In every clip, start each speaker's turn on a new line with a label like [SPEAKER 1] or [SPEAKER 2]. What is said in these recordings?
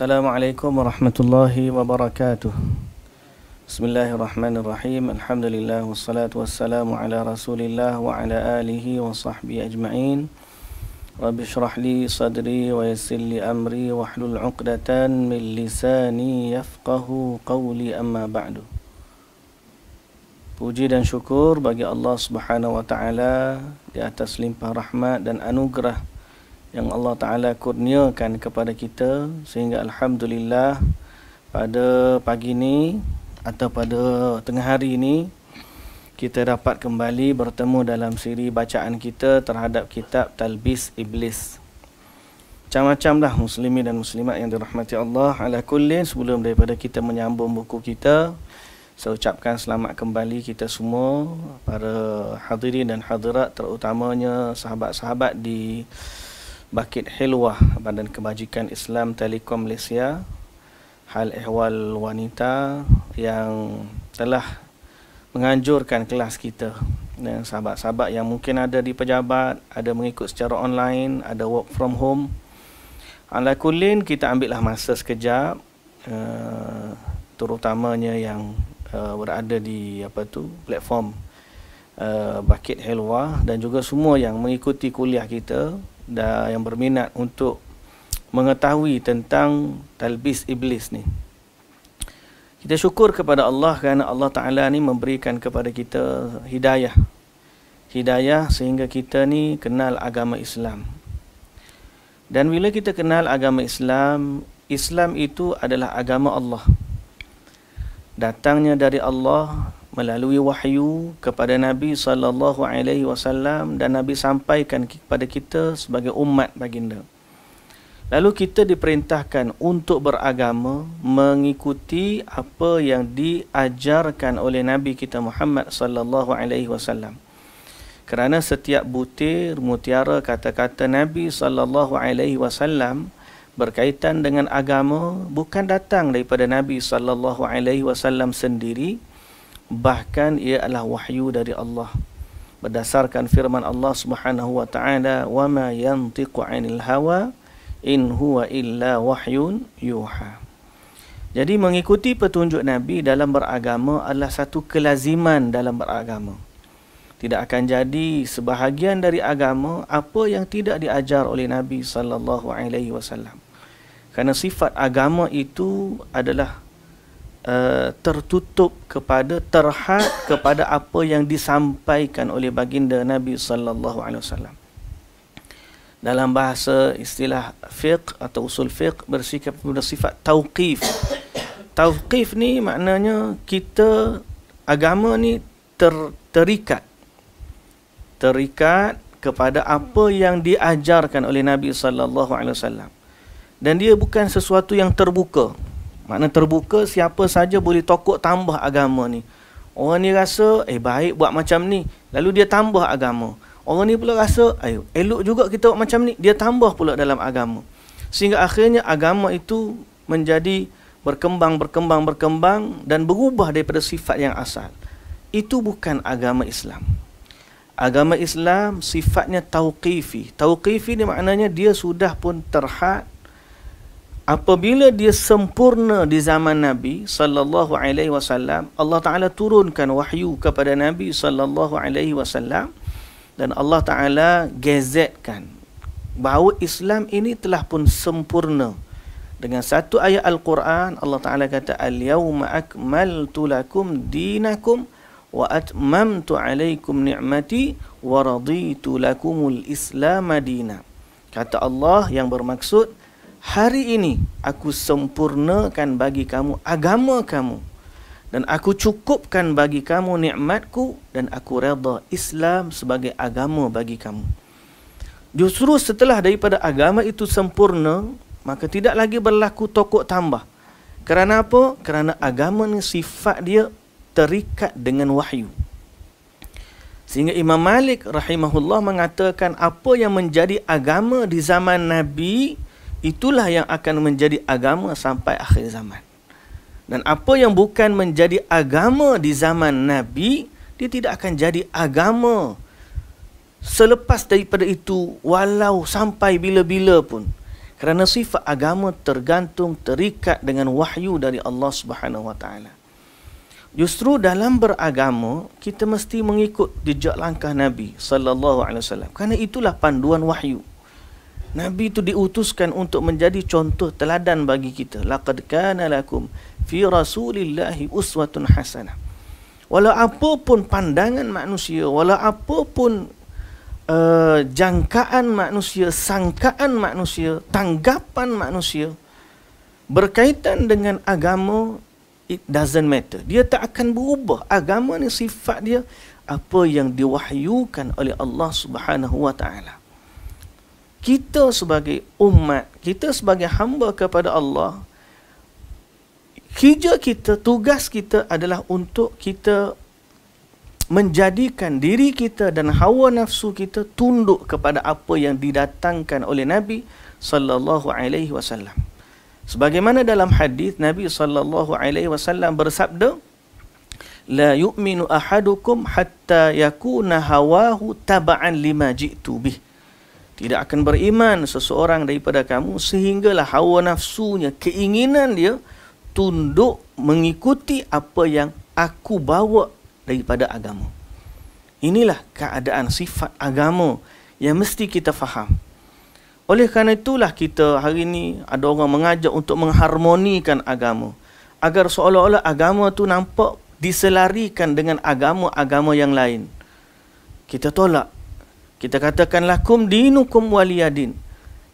[SPEAKER 1] السلام عليكم ورحمة الله وبركاته. بسم الله الرحمن الرحيم. الحمد لله والصلاة والسلام على رسول الله وعلى آله وصحبه أجمعين. رب اشرح لي صدري ويسر لي أمري واحلل عقدة من لساني يفقه قولي. أما بعد. Puji dan syukur bagi Allah Subhanahu wa taala di atas limpah rahmat dan anugerah yang Allah Ta'ala kurniakan kepada kita sehingga Alhamdulillah pada pagi ini atau pada tengah hari ini kita dapat kembali bertemu dalam siri bacaan kita terhadap kitab Talbis Iblis. Macam-macam lah muslimin dan muslimat yang dirahmati Allah. Ala kullin sebelum daripada kita menyambung buku kita saya ucapkan selamat kembali kita semua para hadirin dan hadirat terutamanya sahabat-sahabat di Bakit Hilwah Badan Kebajikan Islam Telekom Malaysia Hal ehwal wanita yang telah menganjurkan kelas kita dan sahabat-sahabat yang mungkin ada di pejabat, ada mengikut secara online, ada work from home. Ala kulin kita ambillah masa sekejap uh, terutamanya yang uh, berada di apa tu platform uh, Bakit Helwa dan juga semua yang mengikuti kuliah kita yang berminat untuk mengetahui tentang talbis iblis ni. Kita syukur kepada Allah kerana Allah Taala ni memberikan kepada kita hidayah. Hidayah sehingga kita ni kenal agama Islam. Dan bila kita kenal agama Islam, Islam itu adalah agama Allah. Datangnya dari Allah melalui wahyu kepada Nabi sallallahu alaihi wasallam dan Nabi sampaikan kepada kita sebagai umat baginda. Lalu kita diperintahkan untuk beragama mengikuti apa yang diajarkan oleh Nabi kita Muhammad sallallahu alaihi wasallam. Kerana setiap butir mutiara kata-kata Nabi sallallahu alaihi wasallam berkaitan dengan agama bukan datang daripada Nabi sallallahu alaihi wasallam sendiri bahkan ia adalah wahyu dari Allah. Berdasarkan firman Allah Subhanahu wa taala wa ma yantiqu 'anil hawa in huwa illa wahyun yuha. Jadi mengikuti petunjuk nabi dalam beragama adalah satu kelaziman dalam beragama. Tidak akan jadi sebahagian dari agama apa yang tidak diajar oleh nabi sallallahu alaihi wasallam. Kerana sifat agama itu adalah uh, tertutup kepada terhad kepada apa yang disampaikan oleh baginda Nabi sallallahu alaihi wasallam. Dalam bahasa istilah fiqh atau usul fiqh bersikap pada sifat tauqif. Tauqif ni maknanya kita agama ni ter, terikat. Terikat kepada apa yang diajarkan oleh Nabi sallallahu alaihi wasallam. Dan dia bukan sesuatu yang terbuka. Makna terbuka siapa saja boleh tokok tambah agama ni. Orang ni rasa eh baik buat macam ni. Lalu dia tambah agama. Orang ni pula rasa ayo elok juga kita buat macam ni. Dia tambah pula dalam agama. Sehingga akhirnya agama itu menjadi berkembang, berkembang, berkembang dan berubah daripada sifat yang asal. Itu bukan agama Islam. Agama Islam sifatnya tauqifi. Tauqifi ni maknanya dia sudah pun terhad apabila dia sempurna di zaman Nabi sallallahu alaihi wasallam Allah taala turunkan wahyu kepada Nabi sallallahu alaihi wasallam dan Allah taala gazetkan bahawa Islam ini telah pun sempurna. Dengan satu ayat al-Quran Allah taala kata al-yauma akmaltu lakum dinakum wa atmamtu alaikum ni'mati wa raditu lakumul islam madina kata Allah yang bermaksud hari ini aku sempurnakan bagi kamu agama kamu dan aku cukupkan bagi kamu nikmatku dan aku redha Islam sebagai agama bagi kamu. Justru setelah daripada agama itu sempurna, maka tidak lagi berlaku tokok tambah. Kerana apa? Kerana agama ni sifat dia terikat dengan wahyu. Sehingga Imam Malik rahimahullah mengatakan apa yang menjadi agama di zaman Nabi itulah yang akan menjadi agama sampai akhir zaman. Dan apa yang bukan menjadi agama di zaman Nabi, dia tidak akan jadi agama selepas daripada itu walau sampai bila-bila pun. Kerana sifat agama tergantung terikat dengan wahyu dari Allah Subhanahu Wa Taala. Justru dalam beragama kita mesti mengikut jejak langkah Nabi sallallahu alaihi wasallam. Karena itulah panduan wahyu. Nabi itu diutuskan untuk menjadi contoh teladan bagi kita. Laqad kana lakum fi Rasulillahi uswatun hasanah. Walau apapun pandangan manusia, walau apapun uh, jangkaan manusia, sangkaan manusia, tanggapan manusia berkaitan dengan agama it doesn't matter. Dia tak akan berubah. Agama ni sifat dia apa yang diwahyukan oleh Allah Subhanahu wa taala kita sebagai umat, kita sebagai hamba kepada Allah, kerja kita, tugas kita adalah untuk kita menjadikan diri kita dan hawa nafsu kita tunduk kepada apa yang didatangkan oleh Nabi sallallahu alaihi wasallam. Sebagaimana dalam hadis Nabi sallallahu alaihi wasallam bersabda, "La yu'minu ahadukum hatta yakuna hawahu tab'an lima ji'tu bih." Tidak akan beriman seseorang daripada kamu sehinggalah hawa nafsunya, keinginan dia tunduk mengikuti apa yang aku bawa daripada agama. Inilah keadaan sifat agama yang mesti kita faham. Oleh kerana itulah kita hari ini ada orang mengajak untuk mengharmonikan agama. Agar seolah-olah agama tu nampak diselarikan dengan agama-agama yang lain. Kita tolak kita katakan lakum dinukum waliyadin.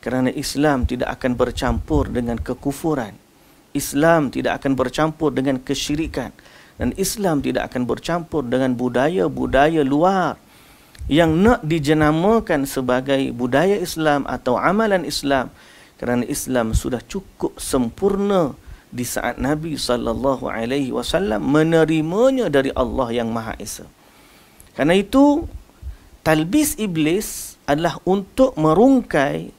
[SPEAKER 1] Kerana Islam tidak akan bercampur dengan kekufuran. Islam tidak akan bercampur dengan kesyirikan. Dan Islam tidak akan bercampur dengan budaya-budaya luar yang nak dijenamakan sebagai budaya Islam atau amalan Islam kerana Islam sudah cukup sempurna di saat Nabi sallallahu alaihi wasallam menerimanya dari Allah yang Maha Esa. Karena itu talbis iblis adalah untuk merungkai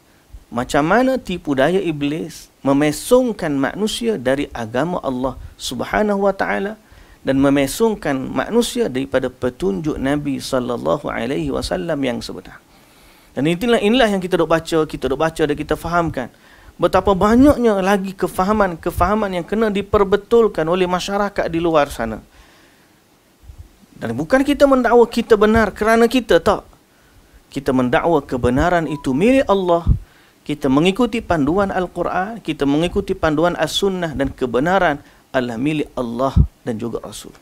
[SPEAKER 1] macam mana tipu daya iblis memesongkan manusia dari agama Allah Subhanahu wa taala dan memesongkan manusia daripada petunjuk Nabi sallallahu alaihi wasallam yang sebenar. Dan inilah inilah yang kita dok baca, kita dok baca dan kita fahamkan betapa banyaknya lagi kefahaman-kefahaman yang kena diperbetulkan oleh masyarakat di luar sana. Dan bukan kita mendakwa kita benar kerana kita tak. Kita mendakwa kebenaran itu milik Allah. Kita mengikuti panduan Al-Quran, kita mengikuti panduan As-Sunnah dan kebenaran adalah milik Allah dan juga Rasul.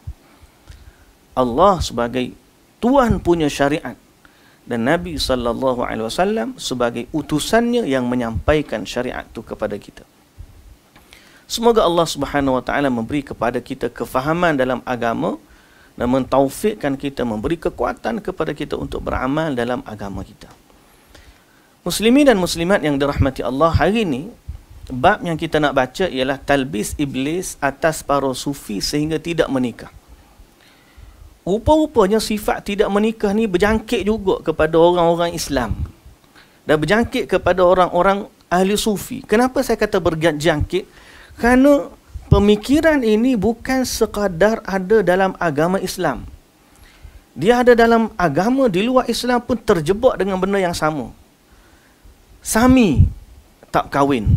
[SPEAKER 1] Allah sebagai Tuhan punya syariat dan Nabi sallallahu alaihi wasallam sebagai utusannya yang menyampaikan syariat itu kepada kita. Semoga Allah Subhanahu wa taala memberi kepada kita kefahaman dalam agama dan mentaufikkan kita memberi kekuatan kepada kita untuk beramal dalam agama kita. Muslimin dan muslimat yang dirahmati Allah hari ini bab yang kita nak baca ialah talbis iblis atas para sufi sehingga tidak menikah. Rupa-rupanya sifat tidak menikah ni berjangkit juga kepada orang-orang Islam. Dan berjangkit kepada orang-orang ahli sufi. Kenapa saya kata berjangkit? Kerana pemikiran ini bukan sekadar ada dalam agama Islam. Dia ada dalam agama di luar Islam pun terjebak dengan benda yang sama. Sami tak kahwin.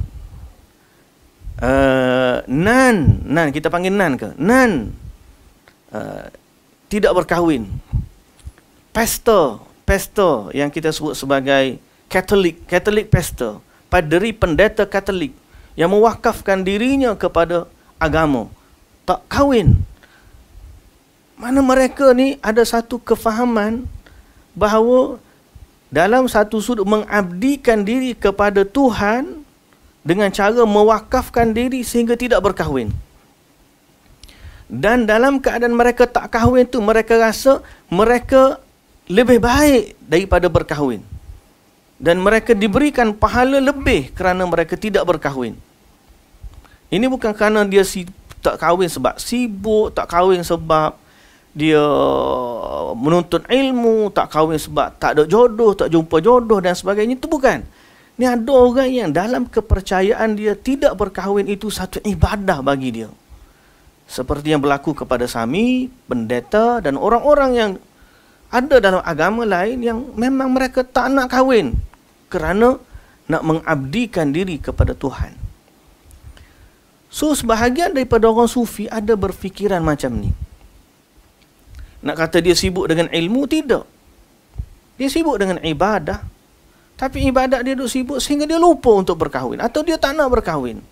[SPEAKER 1] Uh, nan, nan kita panggil nan ke? Nan uh, tidak berkahwin. Pastor, pastor yang kita sebut sebagai Katolik, Katolik pastor, paderi pendeta Katolik yang mewakafkan dirinya kepada agama. Tak kahwin. Mana mereka ni ada satu kefahaman bahawa dalam satu sudut mengabdikan diri kepada Tuhan dengan cara mewakafkan diri sehingga tidak berkahwin. Dan dalam keadaan mereka tak kahwin tu mereka rasa mereka lebih baik daripada berkahwin. Dan mereka diberikan pahala lebih kerana mereka tidak berkahwin ini bukan kerana dia si, tak kahwin sebab sibuk, tak kahwin sebab dia menuntut ilmu, tak kahwin sebab tak ada jodoh, tak jumpa jodoh dan sebagainya. Itu bukan. Ini ada orang yang dalam kepercayaan dia tidak berkahwin itu satu ibadah bagi dia. Seperti yang berlaku kepada Sami, pendeta dan orang-orang yang ada dalam agama lain yang memang mereka tak nak kahwin. Kerana nak mengabdikan diri kepada Tuhan. So sebahagian daripada orang sufi ada berfikiran macam ni. Nak kata dia sibuk dengan ilmu tidak. Dia sibuk dengan ibadah. Tapi ibadat dia duduk sibuk sehingga dia lupa untuk berkahwin atau dia tak nak berkahwin.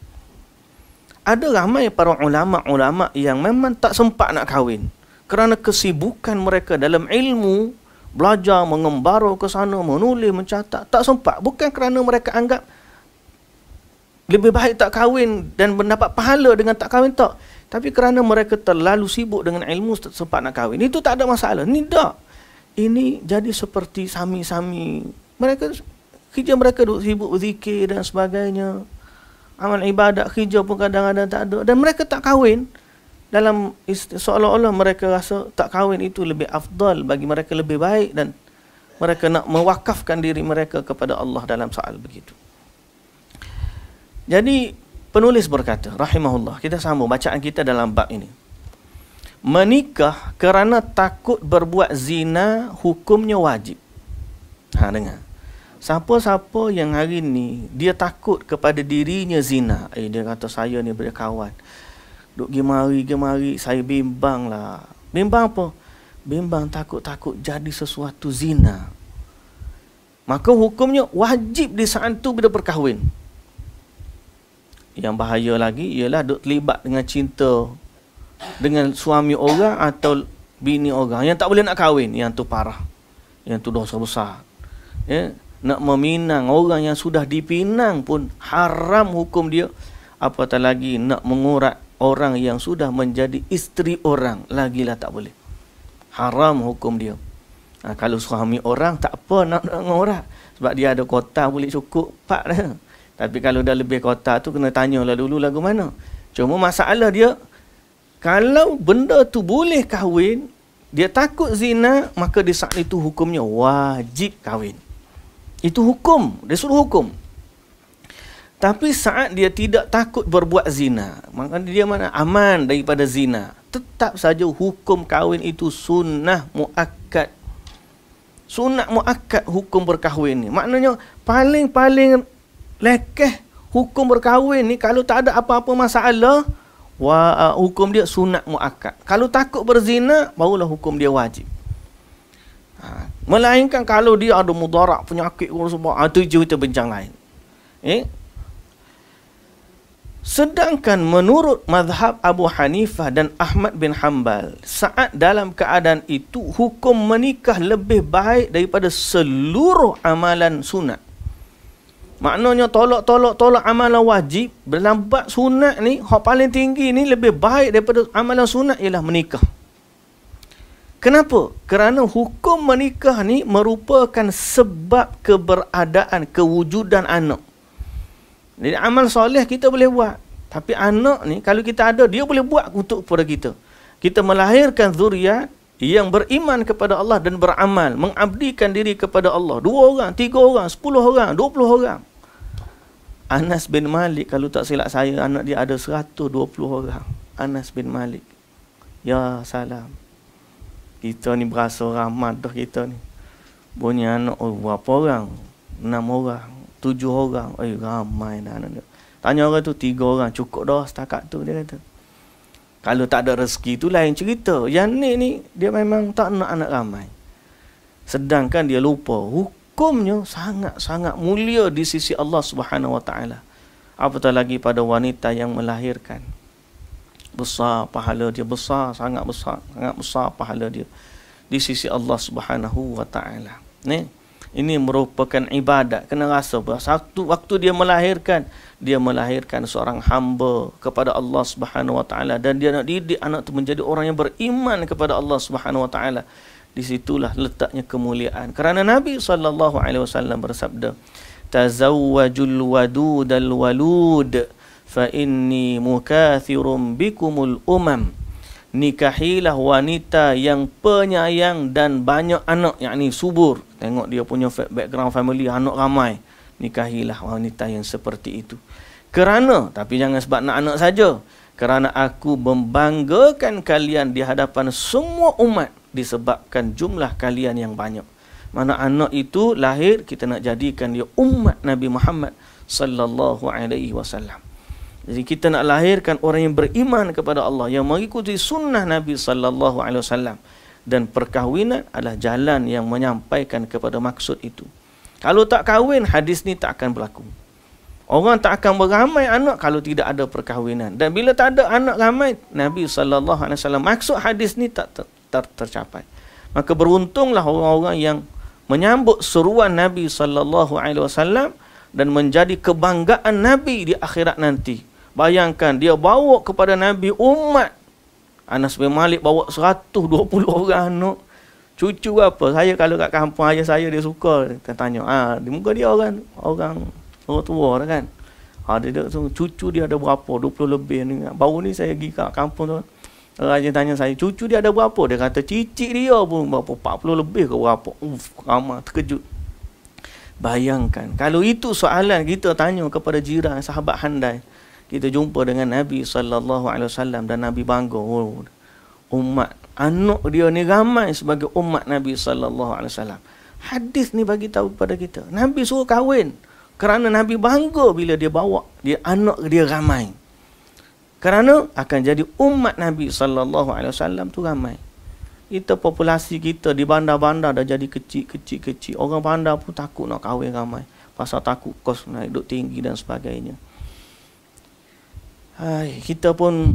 [SPEAKER 1] Ada ramai para ulama-ulama yang memang tak sempat nak kahwin kerana kesibukan mereka dalam ilmu, belajar, mengembara ke sana, menulis, mencatat, tak sempat. Bukan kerana mereka anggap lebih baik tak kahwin dan mendapat pahala dengan tak kahwin tak. Tapi kerana mereka terlalu sibuk dengan ilmu sempat nak kahwin. Itu tak ada masalah. Ini tak. Ini jadi seperti sami-sami. Mereka kerja mereka duduk sibuk berzikir dan sebagainya. Amal ibadat kerja pun kadang-kadang tak ada. Dan mereka tak kahwin. Dalam seolah-olah mereka rasa tak kahwin itu lebih afdal bagi mereka lebih baik. Dan mereka nak mewakafkan diri mereka kepada Allah dalam soal begitu. Jadi Penulis berkata, rahimahullah, kita sambung bacaan kita dalam bab ini. Menikah kerana takut berbuat zina, hukumnya wajib. Ha, dengar. Siapa-siapa yang hari ni, dia takut kepada dirinya zina. Eh, dia kata, saya ni berkawan. Duk pergi mari, pergi mari, saya bimbang lah. Bimbang apa? Bimbang takut-takut jadi sesuatu zina. Maka hukumnya wajib di saat itu bila berkahwin. Yang bahaya lagi ialah duk terlibat dengan cinta dengan suami orang atau bini orang yang tak boleh nak kahwin. Yang tu parah. Yang tu dosa besar. Ya? Nak meminang orang yang sudah dipinang pun haram hukum dia. Apatah lagi nak mengurat orang yang sudah menjadi isteri orang. Lagilah tak boleh. Haram hukum dia. Ha, kalau suami orang tak apa nak, mengurat. Sebab dia ada kota boleh cukup. Pak dah. Tapi kalau dah lebih kota tu kena tanya lah dulu lagu mana. Cuma masalah dia kalau benda tu boleh kahwin, dia takut zina, maka di saat itu hukumnya wajib kahwin. Itu hukum, dia suruh hukum. Tapi saat dia tidak takut berbuat zina, maka dia mana aman daripada zina. Tetap saja hukum kahwin itu sunnah muakkad. Sunnah muakkad hukum berkahwin ni. Maknanya paling-paling lekeh hukum berkahwin ni kalau tak ada apa-apa masalah wa uh, hukum dia sunat muakkad kalau takut berzina barulah hukum dia wajib ha. melainkan kalau dia ada mudarat penyakit semua itu ha, cerita bincang lain eh Sedangkan menurut mazhab Abu Hanifah dan Ahmad bin Hanbal, saat dalam keadaan itu hukum menikah lebih baik daripada seluruh amalan sunat. Maknanya tolak-tolak-tolak amalan wajib Berlambat sunat ni Yang paling tinggi ni Lebih baik daripada amalan sunat Ialah menikah. Kenapa? Kerana hukum menikah ni Merupakan sebab keberadaan Kewujudan anak. Jadi amal soleh kita boleh buat Tapi anak ni Kalau kita ada Dia boleh buat untuk kepada kita. Kita melahirkan zuriat yang beriman kepada Allah dan beramal mengabdikan diri kepada Allah. Dua orang tiga orang sepuluh orang dua puluh orang. Anas bin Malik kalau tak silap saya anak dia ada seratus dua puluh orang. Anas bin Malik. Ya salam. Kita ni berasa ramai dah kita ni. Bunyi anak oh, berapa orang? Enam orang tujuh orang. Eh ramai dah anak dia. Tanya orang tu tiga orang cukup dah setakat tu dia kata kalau tak ada rezeki tu lain cerita. Yang ni ni dia memang tak nak anak ramai. Sedangkan dia lupa hukumnya sangat-sangat mulia di sisi Allah Subhanahu Wa Taala. Apatah lagi pada wanita yang melahirkan. Besar pahala dia besar, sangat besar, sangat besar pahala dia di sisi Allah Subhanahu Wa Taala. Ni ini merupakan ibadat kena rasa satu waktu dia melahirkan dia melahirkan seorang hamba kepada Allah Subhanahu wa taala dan dia nak didik anak itu menjadi orang yang beriman kepada Allah Subhanahu wa taala. Di situlah letaknya kemuliaan. Kerana Nabi sallallahu alaihi wasallam bersabda tazawwajul wadudal walud fa inni mukathirum bikumul umam. Nikahilah wanita yang penyayang dan banyak anak yakni subur tengok dia punya background family anak ramai nikahilah wanita yang seperti itu. Kerana, tapi jangan sebab nak anak saja. Kerana aku membanggakan kalian di hadapan semua umat disebabkan jumlah kalian yang banyak. Mana anak itu lahir kita nak jadikan dia umat Nabi Muhammad sallallahu alaihi wasallam. Jadi kita nak lahirkan orang yang beriman kepada Allah yang mengikuti sunnah Nabi sallallahu alaihi wasallam dan perkahwinan adalah jalan yang menyampaikan kepada maksud itu. Kalau tak kahwin hadis ni tak akan berlaku. Orang tak akan beramai anak kalau tidak ada perkahwinan. Dan bila tak ada anak ramai, Nabi wasallam maksud hadis ni tak ter, ter, tercapai. Maka beruntunglah orang-orang yang menyambut seruan Nabi wasallam dan menjadi kebanggaan Nabi di akhirat nanti. Bayangkan dia bawa kepada Nabi umat. Anas bin Malik bawa 120 orang anak. Cucu apa? Saya kalau kat kampung ayah saya dia suka dia tanya. Ah, di muka dia orang orang orang tua lah kan. Ha, dia, dia, cucu dia ada berapa? 20 lebih ni. Baru ni saya pergi kat kampung tu. Raja tanya saya, cucu dia ada berapa? Dia kata, cicit dia pun berapa? 40 lebih ke berapa? Uf, ramah, terkejut. Bayangkan, kalau itu soalan kita tanya kepada jiran, sahabat handai, kita jumpa dengan Nabi SAW dan Nabi bangga, oh, umat, anak dia ni ramai sebagai umat Nabi SAW. Hadis ni bagi tahu kepada kita, Nabi suruh kahwin. Kerana Nabi bangga bila dia bawa dia anak dia ramai. Kerana akan jadi umat Nabi sallallahu alaihi wasallam tu ramai. Kita populasi kita di bandar-bandar dah jadi kecil-kecil-kecil. Orang bandar pun takut nak kahwin ramai. Pasal takut kos naik duk tinggi dan sebagainya. Hai, kita pun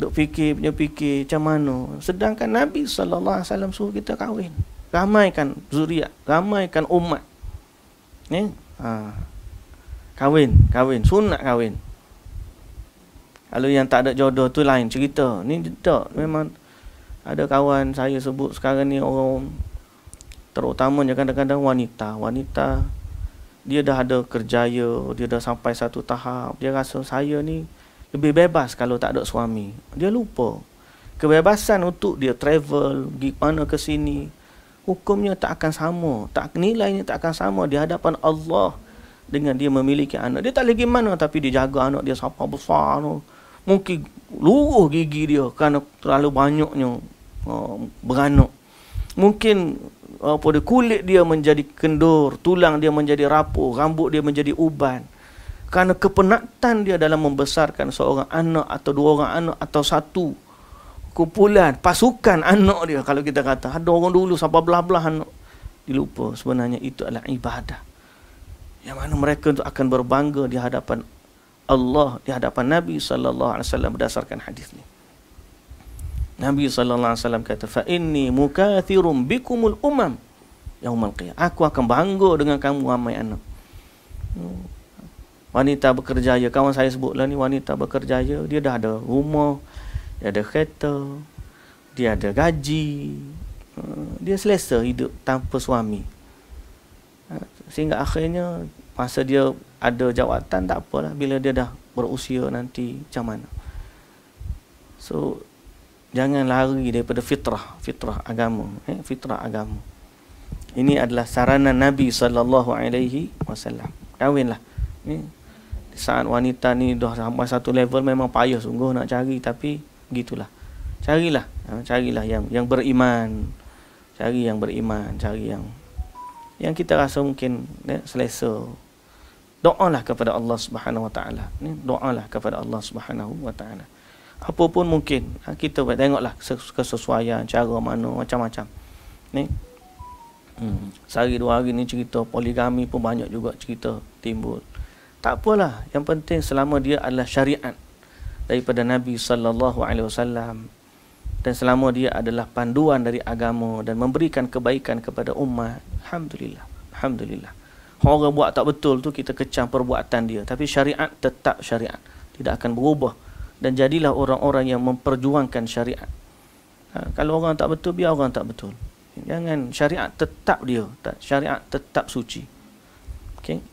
[SPEAKER 1] duk fikir punya fikir macam mana. Sedangkan Nabi sallallahu alaihi wasallam suruh kita kahwin. Ramaikan zuriat, ramaikan umat. Ni, ha. Kahwin, kahwin, sunat kahwin. Kalau yang tak ada jodoh tu lain cerita. Ni tak memang ada kawan saya sebut sekarang ni orang terutamanya kadang-kadang wanita. Wanita dia dah ada kerjaya, dia dah sampai satu tahap. Dia rasa saya ni lebih bebas kalau tak ada suami. Dia lupa. Kebebasan untuk dia travel, pergi mana ke sini, hukumnya tak akan sama. Tak nilainya tak akan sama di hadapan Allah dengan dia memiliki anak. Dia tak lagi mana tapi dia jaga anak dia sampai besar mungkin luruh gigi dia kerana terlalu banyaknya uh, beranak mungkin apa dia kulit dia menjadi kendur tulang dia menjadi rapuh rambut dia menjadi uban kerana kepenatan dia dalam membesarkan seorang anak atau dua orang anak atau satu kumpulan pasukan anak dia kalau kita kata ada orang dulu sampai belah-belah anak dilupa sebenarnya itu adalah ibadah yang mana mereka itu akan berbangga di hadapan Allah di hadapan Nabi sallallahu alaihi wasallam berdasarkan hadis ni. Nabi sallallahu alaihi wasallam kata fa inni mukathirum bikumul umam yaumul qiyamah. Aku akan bangga dengan kamu ramai anak. Hmm. Wanita bekerjaya, kawan saya sebutlah ni wanita bekerjaya, dia dah ada rumah, dia ada kereta, dia ada gaji, hmm. dia selesa hidup tanpa suami. Ha, sehingga akhirnya masa dia ada jawatan tak apalah bila dia dah berusia nanti macam mana. So jangan lari daripada fitrah fitrah agama eh fitrah agama. Ini adalah saranan Nabi sallallahu alaihi wasallam. Kawinlah ni saat wanita ni dah sampai satu level memang payah sungguh nak cari tapi gitulah. Carilah ha, carilah yang yang beriman. Cari yang beriman cari yang yang kita rasa mungkin eh, selesa. Doalah kepada Allah Subhanahu Wa Taala. Ni doalah kepada Allah Subhanahu Wa Taala. Apapun mungkin ha, kita buat tengoklah kesesuaian cara mana macam-macam. Ni hmm. sehari dua hari ni cerita poligami pun banyak juga cerita timbul tak apalah. Yang penting selama dia adalah syariat daripada Nabi sallallahu alaihi wasallam dan selama dia adalah panduan dari agama dan memberikan kebaikan kepada umat alhamdulillah alhamdulillah. Orang buat tak betul tu kita kecam perbuatan dia. Tapi syariat tetap syariat. Tidak akan berubah. Dan jadilah orang-orang yang memperjuangkan syariat. Ha, kalau orang tak betul biar orang tak betul. Jangan. Syariat tetap dia. Syariat tetap suci. Okey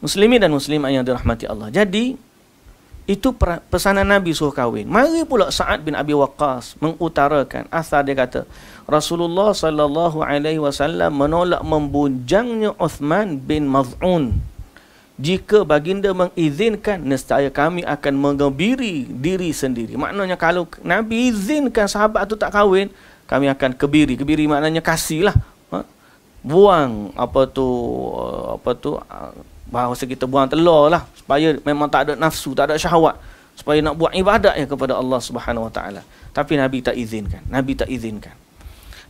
[SPEAKER 1] muslimin dan muslimat yang dirahmati Allah jadi itu pesanan Nabi suruh kahwin. Mari pula Sa'ad bin Abi Waqqas mengutarakan asal dia kata Rasulullah sallallahu alaihi wasallam menolak membujangnya Uthman bin Maz'un. Jika baginda mengizinkan nescaya kami akan mengebiri diri sendiri. Maknanya kalau Nabi izinkan sahabat tu tak kahwin, kami akan kebiri. Kebiri maknanya kasihlah. Ha? buang apa tu apa tu bahasa kita buang telur lah. Supaya memang tak ada nafsu tak ada syahwat. Supaya nak buat ibadat ya kepada Allah Subhanahu Wa Taala. Tapi Nabi tak izinkan. Nabi tak izinkan.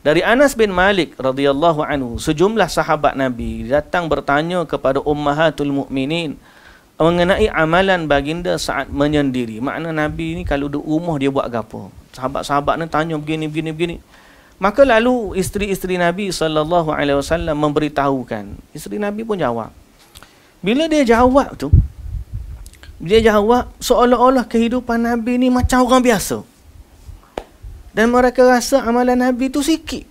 [SPEAKER 1] Dari Anas bin Malik radhiyallahu anhu sejumlah sahabat Nabi datang bertanya kepada ummahatul mukminin mengenai amalan baginda saat menyendiri. Makna Nabi ni kalau di rumah dia buat apa? Sahabat-sahabat ni tanya begini begini begini. Maka lalu isteri-isteri Nabi sallallahu alaihi wasallam memberitahukan. Isteri Nabi pun jawab bila dia jawab tu, dia jawab seolah-olah kehidupan Nabi ni macam orang biasa. Dan mereka rasa amalan Nabi tu sikit.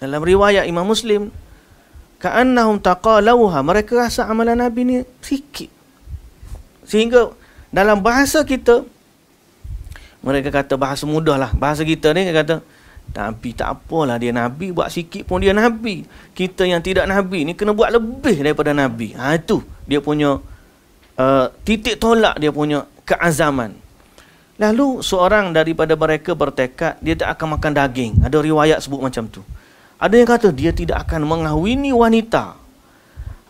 [SPEAKER 1] Dalam riwayat Imam Muslim, ka'annahum taqalauha, mereka rasa amalan Nabi ni sikit. Sehingga dalam bahasa kita, mereka kata bahasa mudah lah. Bahasa kita ni kata, Nabi tak apalah dia Nabi buat sikit pun dia Nabi. Kita yang tidak Nabi ni kena buat lebih daripada Nabi. Ha itu dia punya uh, titik tolak dia punya keazaman. Lalu seorang daripada mereka bertekad dia tak akan makan daging. Ada riwayat sebut macam tu. Ada yang kata dia tidak akan mengahwini wanita.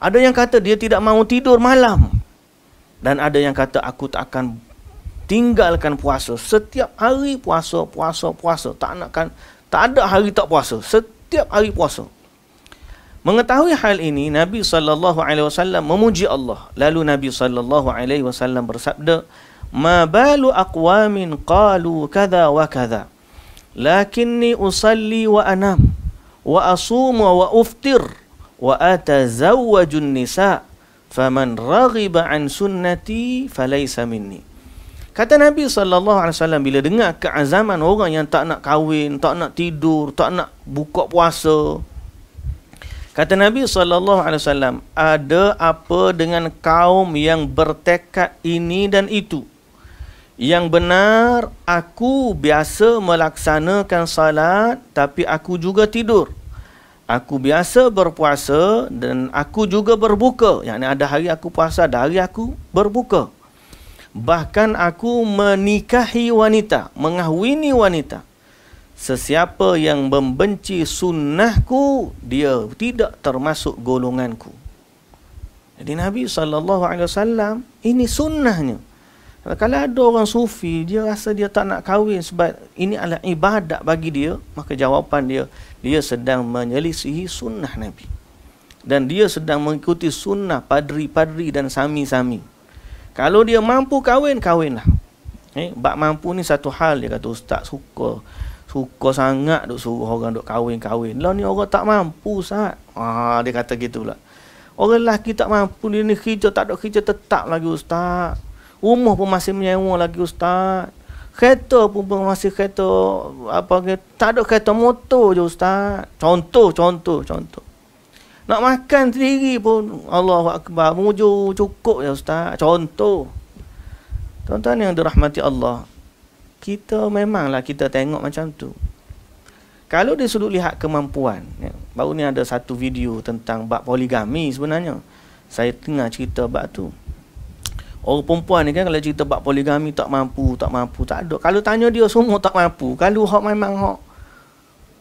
[SPEAKER 1] Ada yang kata dia tidak mahu tidur malam. Dan ada yang kata aku tak akan tinggalkan puasa. Setiap hari puasa puasa puasa. Tak nakkan tak ada hari tak puasa. Setiap hari puasa. Mengetahui hal ini Nabi sallallahu alaihi wasallam memuji Allah. Lalu Nabi sallallahu alaihi wasallam bersabda ma balu aqwamin qalu kadha wa kadha. Lakinni usalli wa anam wa asumu wa uftir wa atazawwaju nisa. Faman raghiba an sunnati falaysa minni Kata Nabi SAW bila dengar keazaman orang yang tak nak kahwin, tak nak tidur, tak nak buka puasa. Kata Nabi SAW, ada apa dengan kaum yang bertekad ini dan itu? Yang benar, aku biasa melaksanakan salat tapi aku juga tidur. Aku biasa berpuasa dan aku juga berbuka. Yang ada hari aku puasa, ada hari aku berbuka. Bahkan aku menikahi wanita, mengahwini wanita. Sesiapa yang membenci sunnahku, dia tidak termasuk golonganku. Jadi Nabi SAW, ini sunnahnya. Kalau ada orang sufi, dia rasa dia tak nak kahwin sebab ini adalah ibadat bagi dia, maka jawapan dia, dia sedang menyelisihi sunnah Nabi. Dan dia sedang mengikuti sunnah padri-padri dan sami-sami. Kalau dia mampu kahwin, kahwinlah. Eh, bak mampu ni satu hal dia kata ustaz suka. Suka sangat duk suruh orang duk kahwin-kahwin. Lah ni orang tak mampu ustaz. Ah dia kata gitu pula. Orang lelaki tak mampu dia ni kerja tak ada kerja tetap lagi ustaz. Rumah pun masih menyewa lagi ustaz. Kereta pun masih kereta apa tak ada kereta motor je ustaz. Contoh contoh contoh. Nak makan sendiri pun Allah Akbar. Mujur cukup ya Ustaz. Contoh. Tuan-tuan yang dirahmati Allah Kita memanglah kita tengok macam tu. Kalau dia sudut lihat kemampuan ya, Baru ni ada satu video tentang bab poligami sebenarnya. Saya tengah cerita bab tu. Orang perempuan ni kan kalau cerita bab poligami tak mampu, tak mampu, tak ada. Kalau tanya dia semua tak mampu. Kalau hak memang hak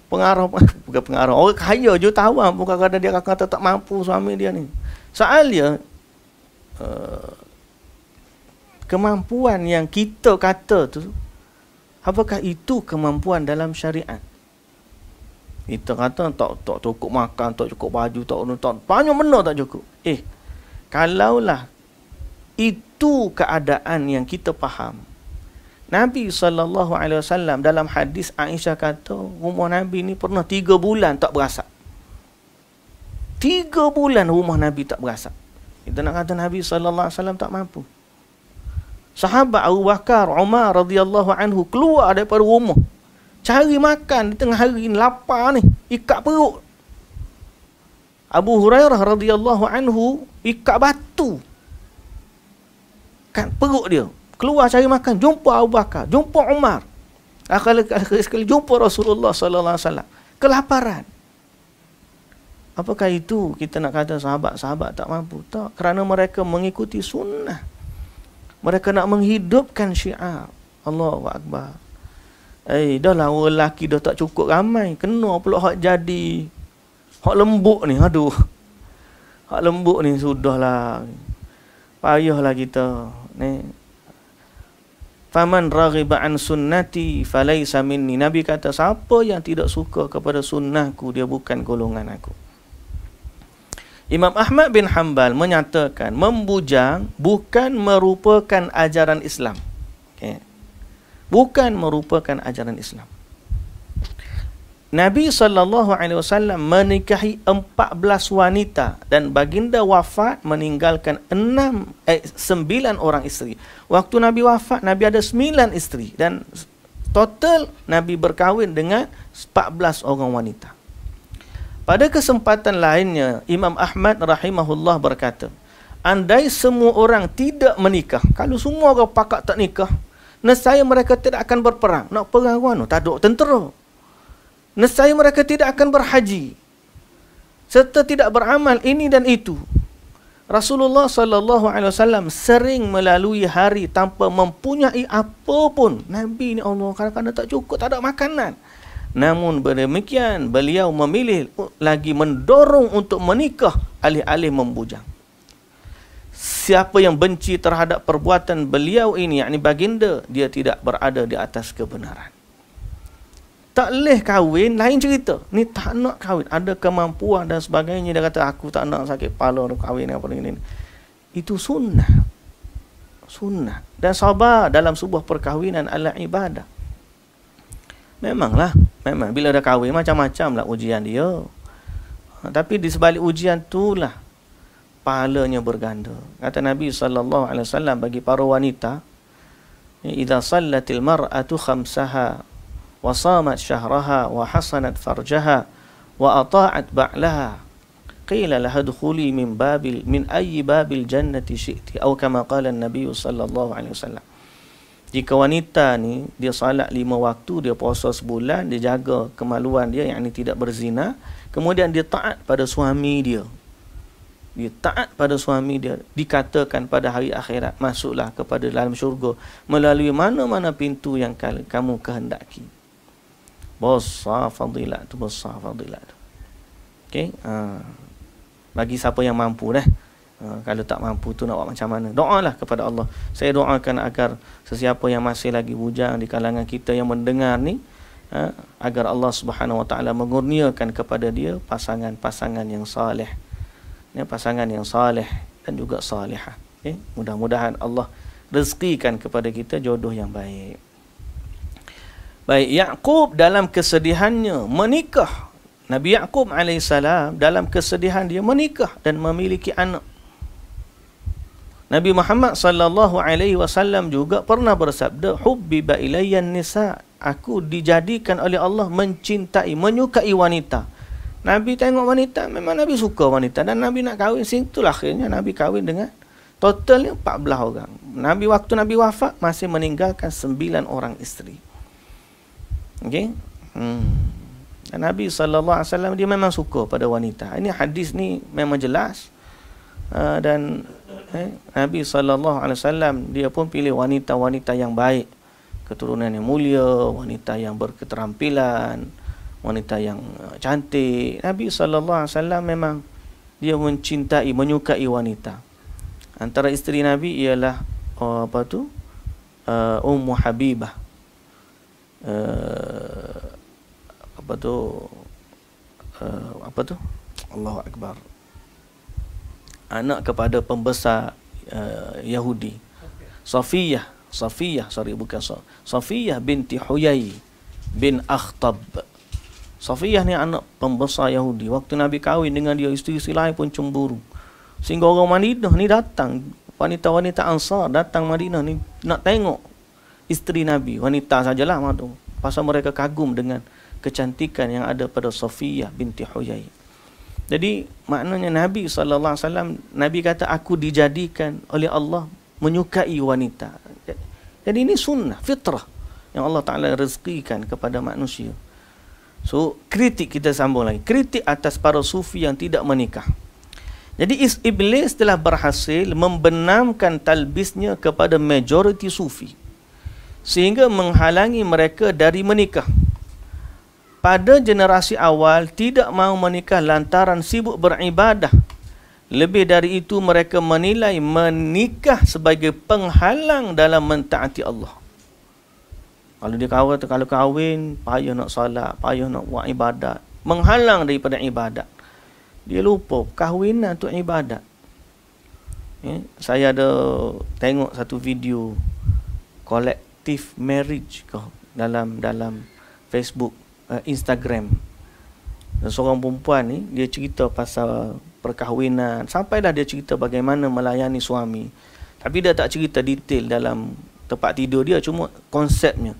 [SPEAKER 1] pengaruh bukan pengaruh. Orang kaya je tahu ah. Bukan kadang dia kata tak mampu suami dia ni. Soal dia uh, kemampuan yang kita kata tu apakah itu kemampuan dalam syariat? Kita kata tak tak cukup makan tak cukup baju tak tak banyak benda tak cukup. Eh kalaulah itu keadaan yang kita faham Nabi SAW dalam hadis Aisyah kata rumah Nabi ni pernah tiga bulan tak berasap. Tiga bulan rumah Nabi tak berasap. Kita nak kata Nabi SAW tak mampu. Sahabat Abu Bakar, Umar radhiyallahu anhu keluar daripada rumah. Cari makan di tengah hari ni, lapar ni. Ikat perut. Abu Hurairah radhiyallahu anhu ikat batu. Kan perut dia keluar cari makan. Jumpa Abu Bakar jumpa Umar. Sekali sekali jumpa Rasulullah sallallahu alaihi wasallam. Kelaparan. Apakah itu kita nak kata sahabat-sahabat tak mampu? Tak. Kerana mereka mengikuti sunnah. Mereka nak menghidupkan syiar. Allahu akbar. Eh dah lah lelaki dah tak cukup ramai. Kena pula hak jadi. Hak lembut ni, aduh. Hak lembut ni sudahlah. Payahlah kita. Ni. Faman raghiba an sunnati falaysa minni. Nabi kata siapa yang tidak suka kepada sunnahku dia bukan golongan aku. Imam Ahmad bin Hanbal menyatakan membujang bukan merupakan ajaran Islam. Okay. Bukan merupakan ajaran Islam. Nabi SAW menikahi 14 wanita dan baginda wafat meninggalkan 6, eh, 9 orang isteri. Waktu Nabi wafat, Nabi ada 9 isteri dan total Nabi berkahwin dengan 14 orang wanita. Pada kesempatan lainnya, Imam Ahmad rahimahullah berkata, Andai semua orang tidak menikah, kalau semua orang pakak tak nikah, nescaya mereka tidak akan berperang. Nak perang mana? Tak ada tentera nescaya mereka tidak akan berhaji. Serta tidak beramal ini dan itu. Rasulullah sallallahu alaihi wasallam sering melalui hari tanpa mempunyai apa pun. Nabi ni Allah kadang-kadang tak cukup tak ada makanan. Namun demikian beliau memilih lagi mendorong untuk menikah alih-alih membujang. Siapa yang benci terhadap perbuatan beliau ini yakni baginda dia tidak berada di atas kebenaran tak boleh kahwin lain cerita. Ni tak nak kahwin. Ada kemampuan dan sebagainya. Dia kata aku tak nak sakit kepala nak kahwin apa ini. Itu sunnah. Sunnah. Dan sabar dalam sebuah perkahwinan adalah ibadah memanglah. Memang. Bila dah kahwin macam-macam lah ujian dia. Ha, tapi di sebalik ujian tu lah pahalanya berganda. Kata Nabi SAW bagi para wanita idza sallatil mar'atu khamsaha وصامت شهرها وحصنت فرجها وأطاعت بعلها قيل لها ادخلي من باب من أي باب الجنة شئت أو كما قال النبي صلى الله عليه وسلم Jika wanita ni dia salat lima waktu, dia puasa sebulan, dia jaga kemaluan dia yang ni tidak berzina, kemudian dia taat pada suami dia. Dia taat pada suami dia, dikatakan pada hari akhirat, masuklah kepada dalam syurga melalui mana-mana pintu yang kamu kehendaki. Besar fadilat tu Besar fadilat tu Okay ha. Bagi siapa yang mampu dah ha. Kalau tak mampu tu nak buat macam mana Doalah kepada Allah Saya doakan agar Sesiapa yang masih lagi bujang Di kalangan kita yang mendengar ni ha. Agar Allah subhanahu wa ta'ala Mengurniakan kepada dia Pasangan-pasangan yang salih ya, Pasangan yang salih Dan juga salihah okay? Mudah-mudahan Allah Rezekikan kepada kita jodoh yang baik Baik, Yaqub dalam kesedihannya menikah. Nabi Yaqub AS dalam kesedihan dia menikah dan memiliki anak. Nabi Muhammad sallallahu alaihi wasallam juga pernah bersabda, "Hubbiba ilayya nisa." Aku dijadikan oleh Allah mencintai, menyukai wanita. Nabi tengok wanita, memang Nabi suka wanita dan Nabi nak kahwin. Situlah akhirnya Nabi kahwin dengan totalnya 14 orang. Nabi waktu Nabi wafat masih meninggalkan 9 orang isteri. Okey. Hmm. Dan Nabi sallallahu alaihi wasallam dia memang suka pada wanita. Ini hadis ni memang jelas. Uh, dan eh, Nabi sallallahu alaihi wasallam dia pun pilih wanita-wanita yang baik, keturunan yang mulia, wanita yang berketerampilan, wanita yang uh, cantik. Nabi sallallahu alaihi wasallam memang dia mencintai, menyukai wanita. Antara isteri Nabi ialah uh, apa tu? Uh, Ummu Habibah uh, apa tu? Uh, apa tu? Allahu akbar. Anak kepada pembesar uh, Yahudi. Safiyah Safiyah sorry bukan so Safiyah binti Huyai bin Akhtab. Safiyah ni anak pembesar Yahudi. Waktu Nabi kahwin dengan dia isteri-isteri lain pun cemburu. Sehingga orang Madinah ni datang. Wanita-wanita Ansar datang Madinah ni nak tengok isteri Nabi, wanita sajalah matu. Pasal mereka kagum dengan kecantikan yang ada pada Sofiyah binti Huyai. Jadi maknanya Nabi sallallahu alaihi wasallam Nabi kata aku dijadikan oleh Allah menyukai wanita. Jadi ini sunnah fitrah yang Allah Taala rezekikan kepada manusia. So kritik kita sambung lagi. Kritik atas para sufi yang tidak menikah. Jadi iblis telah berhasil membenamkan talbisnya kepada majoriti sufi sehingga menghalangi mereka dari menikah. pada generasi awal tidak mahu menikah lantaran sibuk beribadah. Lebih dari itu mereka menilai menikah sebagai penghalang dalam mentaati Allah. Kalau dia kahwin, kalau kahwin, payah nak solat, payah nak buat ibadat. Menghalang daripada ibadat. Dia lupa kahwinan tu ibadat. Eh, saya ada tengok satu video collective marriage kau dalam dalam Facebook, uh, Instagram. Dan seorang perempuan ni dia cerita pasal perkahwinan sampailah dia cerita bagaimana melayani suami. Tapi dia tak cerita detail dalam tempat tidur dia cuma konsepnya.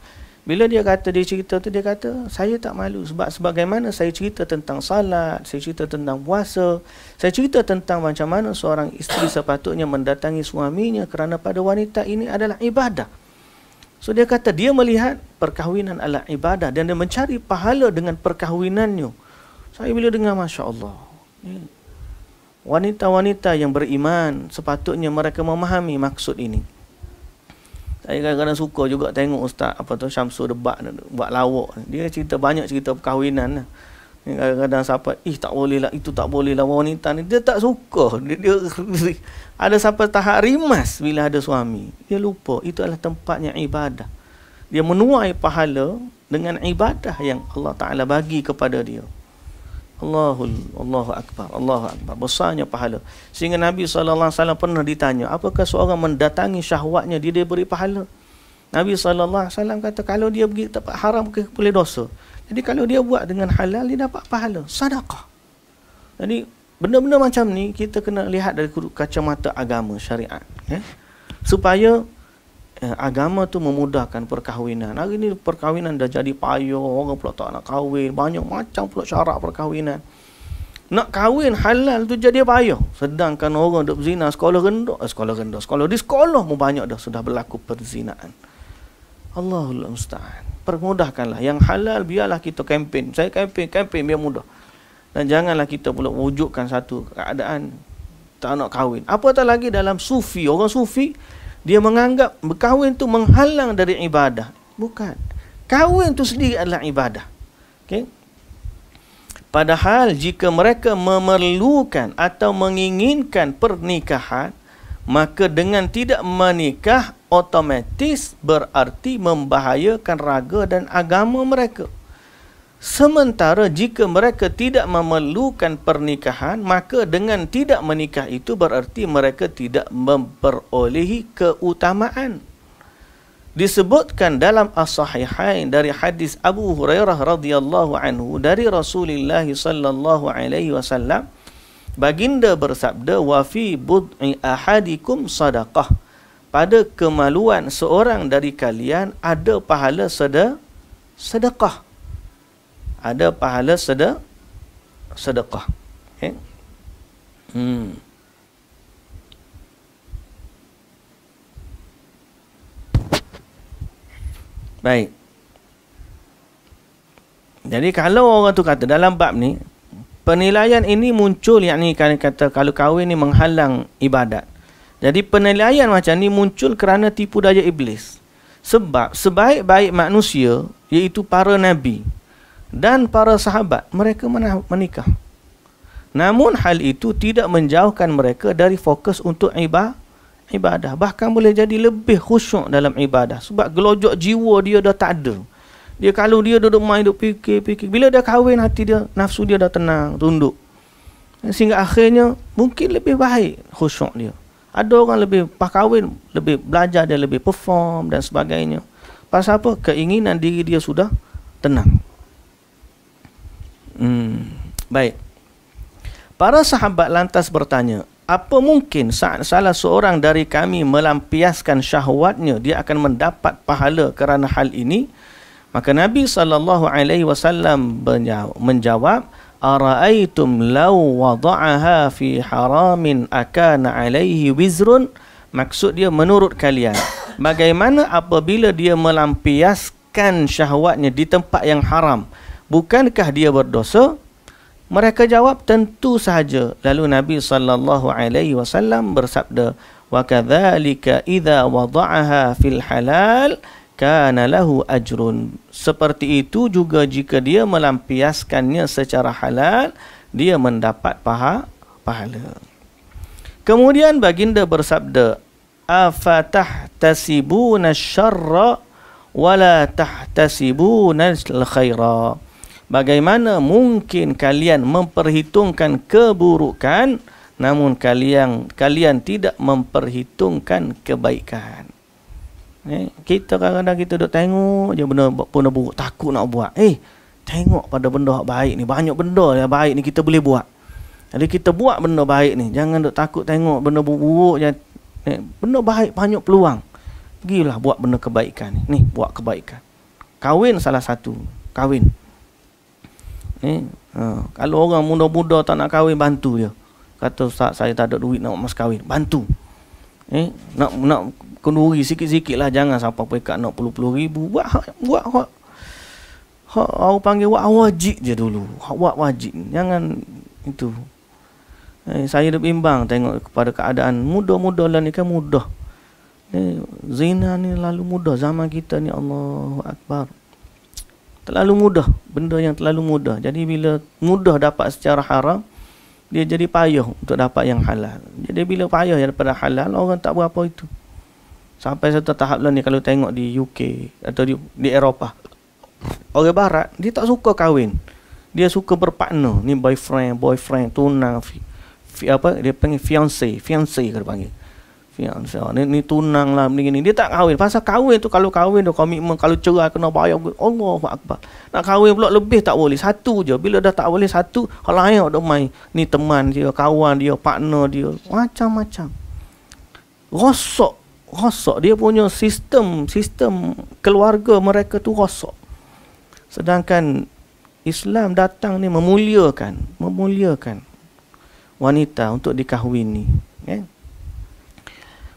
[SPEAKER 1] Bila dia kata dia cerita tu dia kata saya tak malu sebab sebagaimana saya cerita tentang salat, saya cerita tentang puasa, saya cerita tentang macam mana seorang isteri sepatutnya mendatangi suaminya kerana pada wanita ini adalah ibadah. So dia kata dia melihat perkahwinan adalah ibadah dan dia mencari pahala dengan perkahwinannya. Saya bila dengar Masya Allah. Wanita-wanita yang beriman sepatutnya mereka memahami maksud ini. Saya kadang-kadang suka juga tengok Ustaz apa tu Syamsul debat buat lawak. Dia cerita banyak cerita perkahwinan lah. Kadang-kadang siapa, ih tak boleh lah, itu tak boleh lah wanita ni. Dia tak suka. Dia, dia ada sampai tahap rimas bila ada suami. Dia lupa, itu adalah tempatnya ibadah. Dia menuai pahala dengan ibadah yang Allah Ta'ala bagi kepada dia. Allahul Allahu akbar Allahu akbar besarnya pahala sehingga Nabi wasallam pernah ditanya apakah seorang mendatangi syahwatnya dia diberi pahala Nabi wasallam kata kalau dia pergi tempat haram boleh dosa jadi kalau dia buat dengan halal dia dapat pahala sedekah jadi benda-benda macam ni kita kena lihat dari kacamata agama syariat ya supaya eh, agama tu memudahkan perkahwinan. Hari ni perkahwinan dah jadi payah, orang pula tak nak kahwin, banyak macam pula syarat perkahwinan. Nak kahwin halal tu jadi payah. Sedangkan orang duk berzina sekolah rendah, eh, sekolah rendah, sekolah di sekolah pun banyak dah sudah berlaku perzinaan. Allahul musta'an. Permudahkanlah yang halal biarlah kita kempen. Saya kempen, kempen biar mudah. Dan janganlah kita pula wujudkan satu keadaan tak nak kahwin. Apatah lagi dalam sufi, orang sufi dia menganggap berkahwin tu menghalang dari ibadah. Bukan. Kahwin tu sendiri adalah ibadah. Okay? Padahal jika mereka memerlukan atau menginginkan pernikahan, maka dengan tidak menikah otomatis berarti membahayakan raga dan agama mereka. Sementara jika mereka tidak memerlukan pernikahan, maka dengan tidak menikah itu berarti mereka tidak memperolehi keutamaan. Disebutkan dalam As-Sahihain dari hadis Abu Hurairah radhiyallahu anhu dari Rasulullah sallallahu alaihi wasallam baginda bersabda wa fi bud'i ahadikum sadaqah. Pada kemaluan seorang dari kalian ada pahala sedekah. Ada pahala sedekah sedekah. Okay. hmm. Baik. Jadi kalau orang tu kata dalam bab ni penilaian ini muncul yakni kan kata kalau kahwin ni menghalang ibadat jadi penilaian macam ni muncul kerana tipu daya iblis sebab sebaik-baik manusia iaitu para nabi dan para sahabat mereka menikah. Namun hal itu tidak menjauhkan mereka dari fokus untuk ibadah. Bahkan boleh jadi lebih khusyuk dalam ibadah. Sebab gelojok jiwa dia dah tak ada. Dia kalau dia duduk main, duduk fikir-fikir. Bila dia kahwin, hati dia, nafsu dia dah tenang, tunduk. Sehingga akhirnya mungkin lebih baik khusyuk dia. Ada orang lebih pas kahwin, lebih belajar dia lebih perform dan sebagainya. Pasal apa? Keinginan diri dia sudah tenang. Hmm, baik. Para sahabat lantas bertanya, apa mungkin saat salah seorang dari kami melampiaskan syahwatnya dia akan mendapat pahala kerana hal ini? Maka Nabi sallallahu alaihi wasallam menjawab, "Ara'aitum law wada'aha fi haramin akana alaihi wizrun?" Maksud dia menurut kalian, bagaimana apabila dia melampiaskan syahwatnya di tempat yang haram? bukankah dia berdosa? Mereka jawab tentu sahaja. Lalu Nabi sallallahu alaihi wasallam bersabda, "Wa kadzalika idza wada'aha fil halal kana lahu ajrun. Seperti itu juga jika dia melampiaskannya secara halal dia mendapat paha pahala. Kemudian baginda bersabda afatah tasibuna syarra wala tahtasibuna al-khaira bagaimana mungkin kalian memperhitungkan keburukan namun kalian kalian tidak memperhitungkan kebaikan Eh, kita kadang-kadang kita duk tengok je benda benda buruk takut nak buat. Eh, tengok pada benda baik ni. Banyak benda yang baik ni kita boleh buat. Jadi kita buat benda baik ni. Jangan duk takut tengok benda buruk je. Eh, benda baik banyak peluang. Pergilah buat benda kebaikan ni. Ni buat kebaikan. Kahwin salah satu. Kahwin. Eh, ha. kalau orang muda-muda tak nak kahwin bantu je. Kata Ustaz saya tak ada duit nak mas kahwin. Bantu. Eh, nak nak kenduri sikit-sikit lah. Jangan sampai pekat nak puluh-puluh ribu. Buat buat hak. Hak orang panggil buat wajib je dulu. Hak buat wajib. Jangan itu. Eh, saya dah bimbang tengok kepada keadaan. Mudah-mudah lah ni kan mudah. Eh, zina ni lalu mudah. Zaman kita ni Allah Akbar. Terlalu mudah. Benda yang terlalu mudah. Jadi bila mudah dapat secara haram dia jadi payah untuk dapat yang halal. Jadi bila payah daripada halal orang tak berapa itu Sampai satu tahap lah ni kalau tengok di UK atau di, di Eropah. Orang barat, dia tak suka kahwin. Dia suka berpartner. Ni boyfriend, boyfriend, tunang, fi, fi, apa dia panggil fiancé ke dia panggil. Fiancé. Ni, ni tunang lah begini. Dia tak kahwin. Pasal kahwin tu kalau kahwin tu komitmen kalau cerai kena bayar. Allah Akbar. Nak kahwin pula lebih tak boleh. Satu je. Bila dah tak boleh satu, hal lain ada main. Ni teman dia, kawan dia, partner dia. Macam-macam. Rosok rosak. Dia punya sistem sistem keluarga mereka tu rosak. Sedangkan Islam datang ni memuliakan memuliakan wanita untuk dikahwini ya.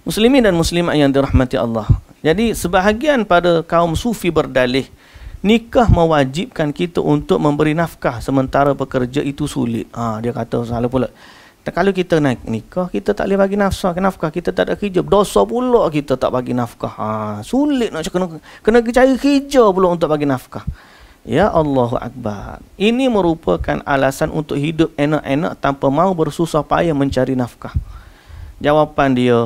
[SPEAKER 1] Muslimin dan muslimat yang dirahmati Allah. Jadi sebahagian pada kaum sufi berdalih nikah mewajibkan kita untuk memberi nafkah sementara pekerja itu sulit. Ha, dia kata salah pula dan kalau kita naik nikah, kita tak boleh bagi nafkah, nafkah kita tak ada kerja. Dosa pula kita tak bagi nafkah. Ha, sulit nak kena kena cari kerja pula untuk bagi nafkah. Ya Allahu Akbar. Ini merupakan alasan untuk hidup enak-enak tanpa mau bersusah payah mencari nafkah. Jawapan dia,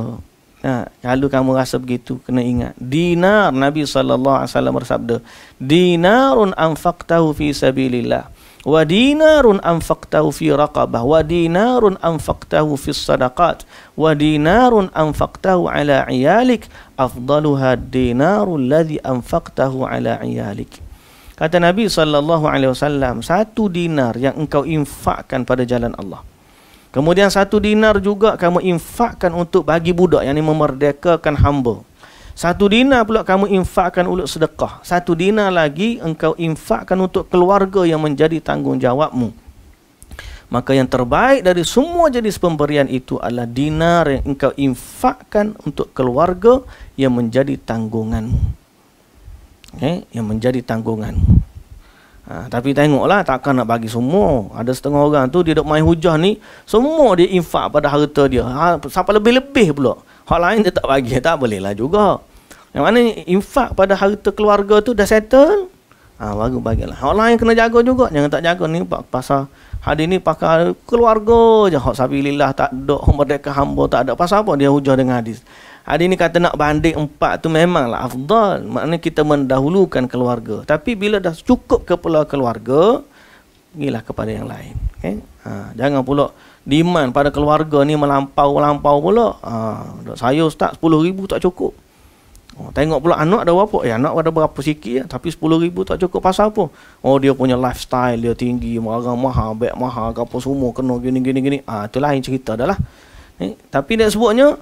[SPEAKER 1] nah, kalau kamu rasa begitu, kena ingat. Dinar, Nabi SAW bersabda, Dinarun anfaqtahu fi sabilillah wa dinarun anfaqtahu fi raqabah. Wa dinarun anfaqtahu fi sadaqat. Wa dinarun anfaqtahu ala iyalik. Afdaluha dinarul ladzi anfaqtahu ala iyalik. Kata nabi sallallahu alaihi wasallam satu dinar yang engkau infakkan pada jalan Allah. Kemudian satu dinar juga kamu infakkan untuk bagi budak yang memerdekakan hamba satu dinar pula kamu infakkan untuk sedekah. Satu dinar lagi engkau infakkan untuk keluarga yang menjadi tanggungjawabmu. Maka yang terbaik dari semua jenis pemberian itu adalah dinar yang engkau infakkan untuk keluarga yang menjadi tanggunganmu. Okay? Yang menjadi tanggunganmu. Ha, tapi tengoklah takkan nak bagi semua. Ada setengah orang tu dia duk main hujah ni, semua dia infak pada harta dia. Ha, sampai lebih-lebih pula. Hak lain dia tak bagi, tak boleh lah juga. Yang mana infak pada harta keluarga tu dah settle, ha, baru bagilah. Hak lain kena jaga juga, jangan tak jaga ni pasal hadis ni pakai keluarga je. Hak sabilillah tak ada, merdeka hamba tak ada. Pasal apa dia hujah dengan hadis? Hadis ni kata nak banding empat tu memanglah afdal. Maknanya kita mendahulukan keluarga. Tapi bila dah cukup kepala keluarga, pergilah kepada yang lain. Okay? Ha, jangan pula demand pada keluarga ni melampau-lampau pula. Ha, saya ustaz 10 ribu tak cukup. Oh, tengok pula anak ada berapa? Eh anak ada berapa sikit ya? Tapi 10 ribu tak cukup pasal apa? Oh dia punya lifestyle dia tinggi, barang mahal, beg mahal, apa semua kena gini gini gini. Ah tu lain cerita dah lah. Eh, tapi dia sebutnya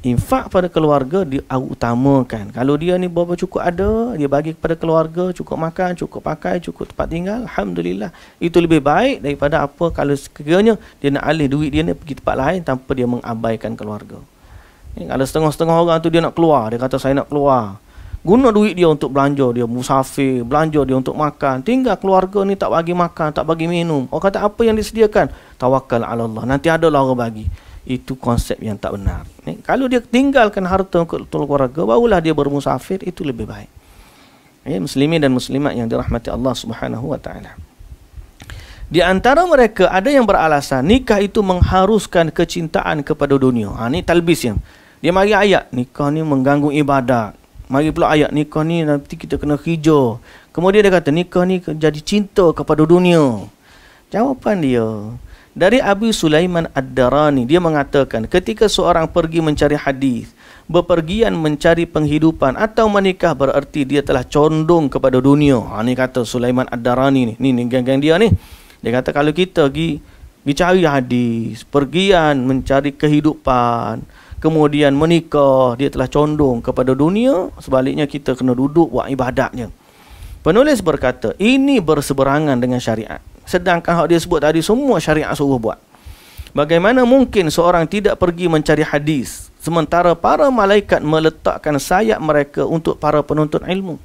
[SPEAKER 1] infak pada keluarga dia utamakan. Kalau dia ni berapa cukup ada, dia bagi kepada keluarga, cukup makan, cukup pakai, cukup tempat tinggal, alhamdulillah. Itu lebih baik daripada apa kalau sekiranya dia nak alih duit dia ni pergi tempat lain tanpa dia mengabaikan keluarga. Eh, kalau setengah-setengah orang tu dia nak keluar, dia kata saya nak keluar. Guna duit dia untuk belanja, dia musafir, belanja dia untuk makan. Tinggal keluarga ni tak bagi makan, tak bagi minum. Orang kata apa yang disediakan? Tawakal ala Allah. Nanti ada lah orang bagi itu konsep yang tak benar. Ni, kalau dia tinggalkan harta untuk keluarga, barulah dia bermusafir, itu lebih baik. Ya, muslimin dan muslimat yang dirahmati Allah Subhanahu wa taala. Di antara mereka ada yang beralasan nikah itu mengharuskan kecintaan kepada dunia. Ha ni talbis yang. Dia mari ayat nikah ni mengganggu ibadat. Mari pula ayat nikah ni nanti kita kena hijau. Kemudian dia kata nikah ni jadi cinta kepada dunia. Jawapan dia dari Abu Sulaiman Ad-Darani dia mengatakan ketika seorang pergi mencari hadis bepergian mencari penghidupan atau menikah bererti dia telah condong kepada dunia. Ha ni kata Sulaiman Ad-Darani ni. Ni ni geng-geng dia ni. Dia kata kalau kita pergi pergi cari hadis, pergian mencari kehidupan, kemudian menikah, dia telah condong kepada dunia, sebaliknya kita kena duduk buat ibadatnya. Penulis berkata, ini berseberangan dengan syariat. Sedangkan hak dia sebut tadi semua syariat suruh buat. Bagaimana mungkin seorang tidak pergi mencari hadis sementara para malaikat meletakkan sayap mereka untuk para penuntut ilmu?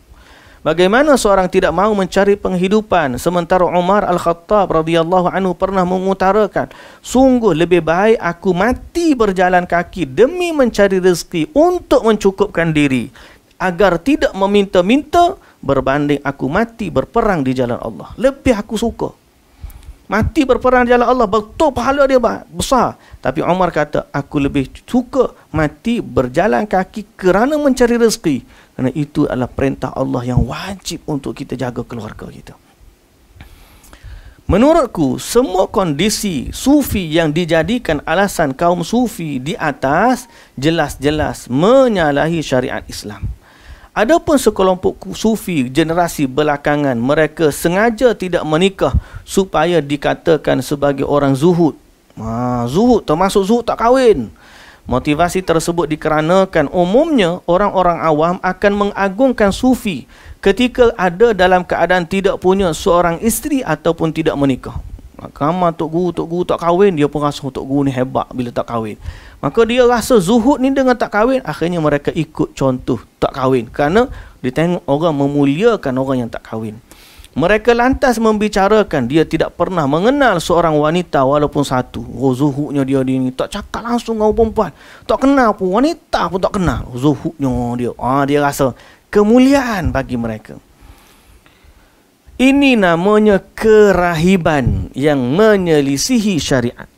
[SPEAKER 1] Bagaimana seorang tidak mahu mencari penghidupan sementara Umar Al-Khattab radhiyallahu anhu pernah mengutarakan, sungguh lebih baik aku mati berjalan kaki demi mencari rezeki untuk mencukupkan diri agar tidak meminta-minta berbanding aku mati berperang di jalan Allah. Lebih aku suka. Mati berperang di jalan Allah betul pahala dia besar. Tapi Umar kata aku lebih suka mati berjalan kaki kerana mencari rezeki. Kerana itu adalah perintah Allah yang wajib untuk kita jaga keluarga kita. Menurutku, semua kondisi sufi yang dijadikan alasan kaum sufi di atas jelas-jelas menyalahi syariat Islam. Adapun sekelompok sufi generasi belakangan mereka sengaja tidak menikah supaya dikatakan sebagai orang zuhud. Ha, zuhud termasuk zuhud tak kahwin. Motivasi tersebut dikarenakan umumnya orang-orang awam akan mengagungkan sufi ketika ada dalam keadaan tidak punya seorang isteri ataupun tidak menikah. Kamar Tok Guru, Tok Guru tak kahwin, dia pun rasa Tok Guru ni hebat bila tak kahwin. Maka dia rasa zuhud ni dengan tak kahwin, akhirnya mereka ikut contoh tak kahwin. Kerana dia tengok orang memuliakan orang yang tak kahwin. Mereka lantas membicarakan dia tidak pernah mengenal seorang wanita walaupun satu. Oh zuhudnya dia ni tak cakap langsung dengan perempuan. Tak kenal pun wanita pun tak kenal. Zuhudnya dia. Ah dia rasa kemuliaan bagi mereka. Ini namanya kerahiban yang menyelisihi syariat.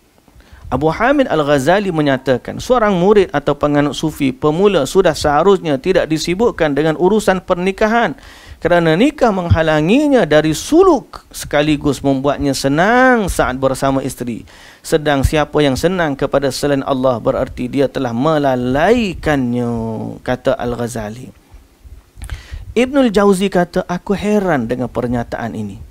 [SPEAKER 1] Abu Hamid Al-Ghazali menyatakan, seorang murid atau penganut sufi pemula sudah seharusnya tidak disibukkan dengan urusan pernikahan kerana nikah menghalanginya dari suluk sekaligus membuatnya senang saat bersama isteri. Sedang siapa yang senang kepada selain Allah berarti dia telah melalaikannya, kata Al-Ghazali. Ibnul Jauzi kata, aku heran dengan pernyataan ini.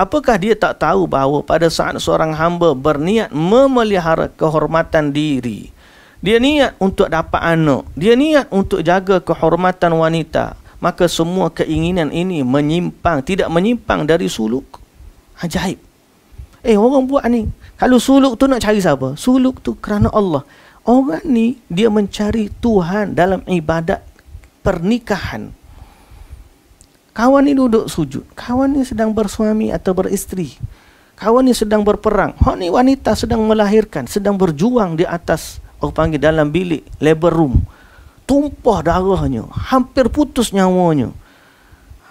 [SPEAKER 1] Apakah dia tak tahu bahawa pada saat seorang hamba berniat memelihara kehormatan diri, dia niat untuk dapat anak, dia niat untuk jaga kehormatan wanita, maka semua keinginan ini menyimpang, tidak menyimpang dari suluk. Ajaib. Eh, orang buat ni. Kalau suluk tu nak cari siapa? Suluk tu kerana Allah. Orang ni, dia mencari Tuhan dalam ibadat pernikahan. Kawan ni duduk sujud. Kawan ni sedang bersuami atau beristeri. Kawan ni sedang berperang. Hak ni wanita sedang melahirkan, sedang berjuang di atas orang panggil dalam bilik labor room. Tumpah darahnya, hampir putus nyawanya.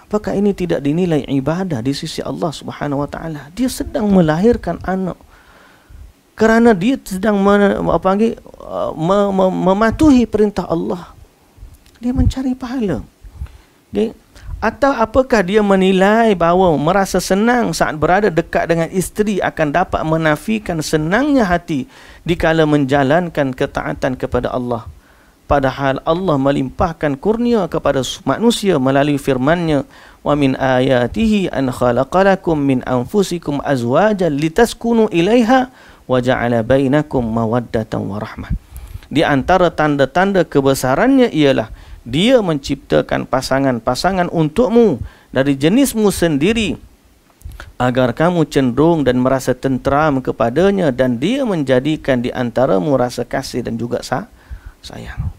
[SPEAKER 1] Apakah ini tidak dinilai ibadah di sisi Allah Subhanahu Wa Taala? Dia sedang melahirkan anak kerana dia sedang apa panggil uh, mematuhi perintah Allah. Dia mencari pahala. Okay? Atau apakah dia menilai bahawa merasa senang saat berada dekat dengan isteri akan dapat menafikan senangnya hati dikala menjalankan ketaatan kepada Allah. Padahal Allah melimpahkan kurnia kepada manusia melalui firman-Nya wa min ayatihi an khalaqalakum min anfusikum azwajan litaskunu ilaiha wa ja'ala bainakum mawaddatan wa rahmah. Di antara tanda-tanda kebesarannya ialah dia menciptakan pasangan-pasangan untukmu dari jenismu sendiri agar kamu cenderung dan merasa tenteram kepadanya dan dia menjadikan di antaramu rasa kasih dan juga sayang.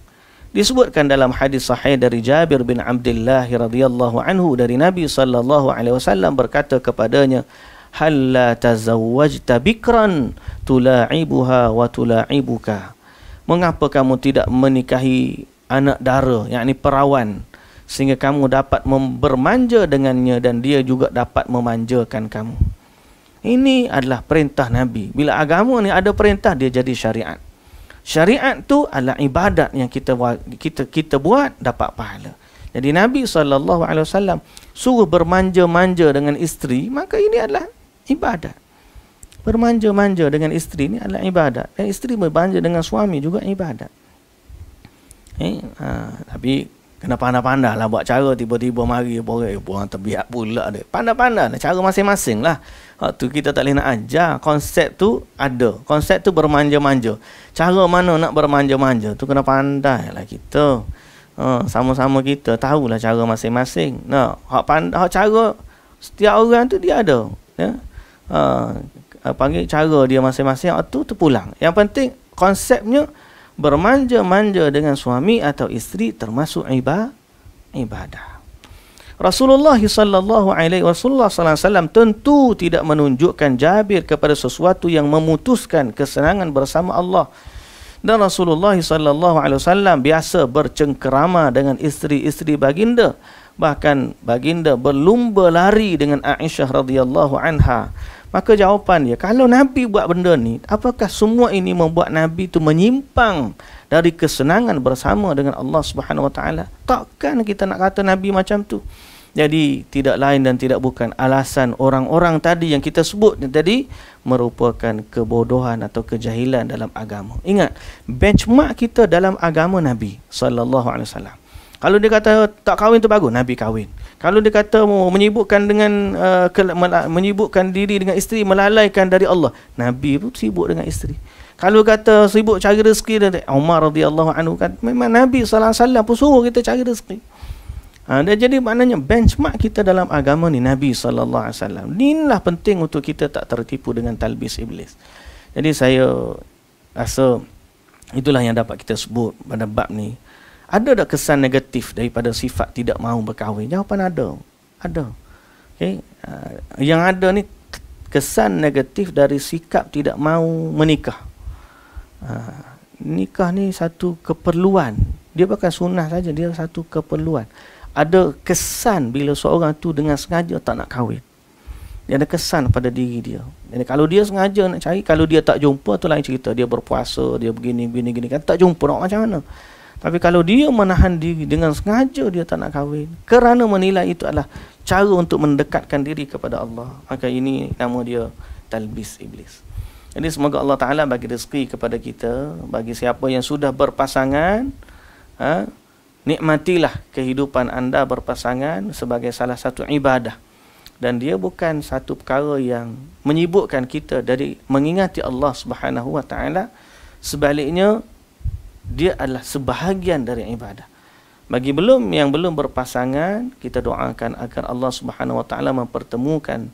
[SPEAKER 1] Disebutkan dalam hadis sahih dari Jabir bin Abdullah radhiyallahu anhu dari Nabi sallallahu alaihi wasallam berkata kepadanya, "Hal la tazawwajta bikran tula'ibuha wa tula'ibuka?" Mengapa kamu tidak menikahi anak dara yakni perawan sehingga kamu dapat bermanja dengannya dan dia juga dapat memanjakan kamu. Ini adalah perintah Nabi. Bila agama ni ada perintah dia jadi syariat. Syariat tu adalah ibadat yang kita kita kita buat dapat pahala. Jadi Nabi SAW suruh bermanja-manja dengan isteri, maka ini adalah ibadat. Bermanja-manja dengan isteri ini adalah ibadat. Dan isteri bermanja dengan suami juga ibadat. Eh, ha, tapi Kena pandai-pandai lah buat cara tiba-tiba mari boleh buang terbiak pula dia. Pandai-pandai lah cara masing-masing lah. Waktu kita tak boleh nak ajar. Konsep tu ada. Konsep tu bermanja-manja. Cara mana nak bermanja-manja tu kena pandai lah kita. Ha, sama-sama kita tahulah cara masing-masing. Nah, hak pandai, hak cara setiap orang tu dia ada. Ya? Ha, panggil cara dia masing-masing. Hak tu terpulang. Yang penting konsepnya bermanja-manja dengan suami atau isteri termasuk ibadah. Rasulullah sallallahu alaihi wasallam tentu tidak menunjukkan Jabir kepada sesuatu yang memutuskan kesenangan bersama Allah. Dan Rasulullah sallallahu alaihi wasallam biasa bercengkerama dengan isteri-isteri baginda. Bahkan baginda berlumba lari dengan Aisyah radhiyallahu anha Maka jawapan dia, kalau Nabi buat benda ni, apakah semua ini membuat Nabi itu menyimpang dari kesenangan bersama dengan Allah Subhanahu Wa Taala? Takkan kita nak kata Nabi macam tu? Jadi tidak lain dan tidak bukan alasan orang-orang tadi yang kita sebut tadi merupakan kebodohan atau kejahilan dalam agama. Ingat, benchmark kita dalam agama Nabi sallallahu alaihi wasallam. Kalau dia kata tak kahwin tu bagus, Nabi kahwin. Kalau dia kata menyibukkan dengan uh, menyibukkan diri dengan isteri melalaikan dari Allah, Nabi pun sibuk dengan isteri. Kalau kata sibuk cari rezeki dari Umar radhiyallahu anhu kan memang Nabi sallallahu alaihi wasallam pun suruh kita cari rezeki. Ha, dan jadi maknanya benchmark kita dalam agama ni Nabi sallallahu alaihi wasallam. Inilah penting untuk kita tak tertipu dengan talbis iblis. Jadi saya rasa itulah yang dapat kita sebut pada bab ni. Ada tak kesan negatif daripada sifat tidak mahu berkahwin? Jawapan ada. Ada. Okay. Uh, yang ada ni kesan negatif dari sikap tidak mahu menikah. Uh, nikah ni satu keperluan. Dia bukan sunnah saja, dia satu keperluan. Ada kesan bila seorang tu dengan sengaja tak nak kahwin. Dia ada kesan pada diri dia. Jadi kalau dia sengaja nak cari, kalau dia tak jumpa tu lain cerita. Dia berpuasa, dia begini, begini, begini. Kan tak jumpa nak macam mana? Tapi kalau dia menahan diri dengan sengaja dia tak nak kahwin kerana menilai itu adalah cara untuk mendekatkan diri kepada Allah, maka ini nama dia talbis iblis. Jadi semoga Allah Taala bagi rezeki kepada kita, bagi siapa yang sudah berpasangan, ha, nikmatilah kehidupan anda berpasangan sebagai salah satu ibadah. Dan dia bukan satu perkara yang menyibukkan kita dari mengingati Allah Subhanahu Wa Taala. Sebaliknya dia adalah sebahagian dari ibadah. Bagi belum yang belum berpasangan, kita doakan agar Allah Subhanahu Wa Taala mempertemukan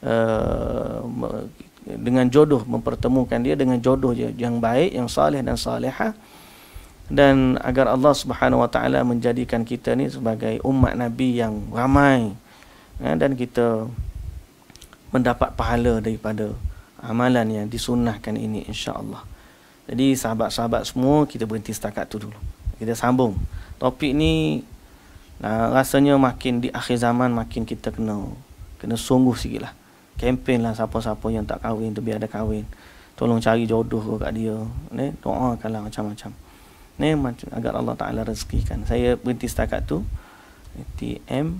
[SPEAKER 1] uh, dengan jodoh, mempertemukan dia dengan jodoh yang baik, yang saleh dan salehah dan agar Allah Subhanahu Wa Taala menjadikan kita ni sebagai umat Nabi yang ramai ya, dan kita mendapat pahala daripada amalan yang disunnahkan ini insya-Allah. Jadi sahabat-sahabat semua kita berhenti setakat tu dulu. Kita sambung. Topik ni nah, rasanya makin di akhir zaman makin kita kena kena sungguh sikit lah. Kempen lah siapa-siapa yang tak kahwin tu biar ada kahwin. Tolong cari jodoh kat dia. Ni doakanlah macam-macam. Ni macam agar Allah Taala rezekikan. Saya berhenti setakat tu. TM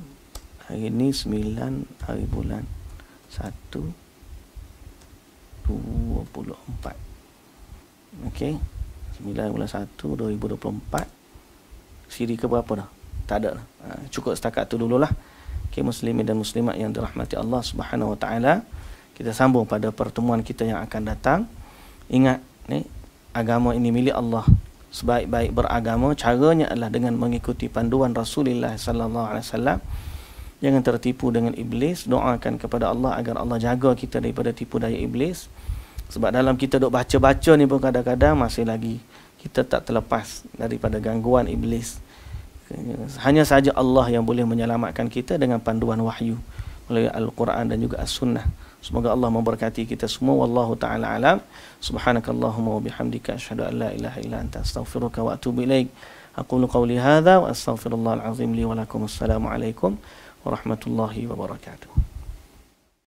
[SPEAKER 1] hari ni 9 hari bulan 1 24 Okey. 9 bulan 1 2024. Siri ke berapa dah? Tak ada lah. Ha, cukup setakat tu dululah. Okey muslimin dan muslimat yang dirahmati Allah Subhanahu Wa Taala. Kita sambung pada pertemuan kita yang akan datang. Ingat ni agama ini milik Allah. Sebaik-baik beragama caranya adalah dengan mengikuti panduan Rasulullah sallallahu alaihi wasallam. Jangan tertipu dengan iblis. Doakan kepada Allah agar Allah jaga kita daripada tipu daya iblis. Sebab dalam kita duk baca-baca ni pun kadang-kadang masih lagi kita tak terlepas daripada gangguan iblis. Hanya saja Allah yang boleh menyelamatkan kita dengan panduan wahyu melalui Al-Quran dan juga As-Sunnah. Semoga Allah memberkati kita semua. Wallahu ta'ala alam. Subhanakallahumma wa bihamdika. Asyadu an la ilaha illa anta astaghfiruka wa atubu ilaik. Aku qawli hadha wa astaghfirullahal azim li wa lakum. Assalamualaikum warahmatullahi wabarakatuh.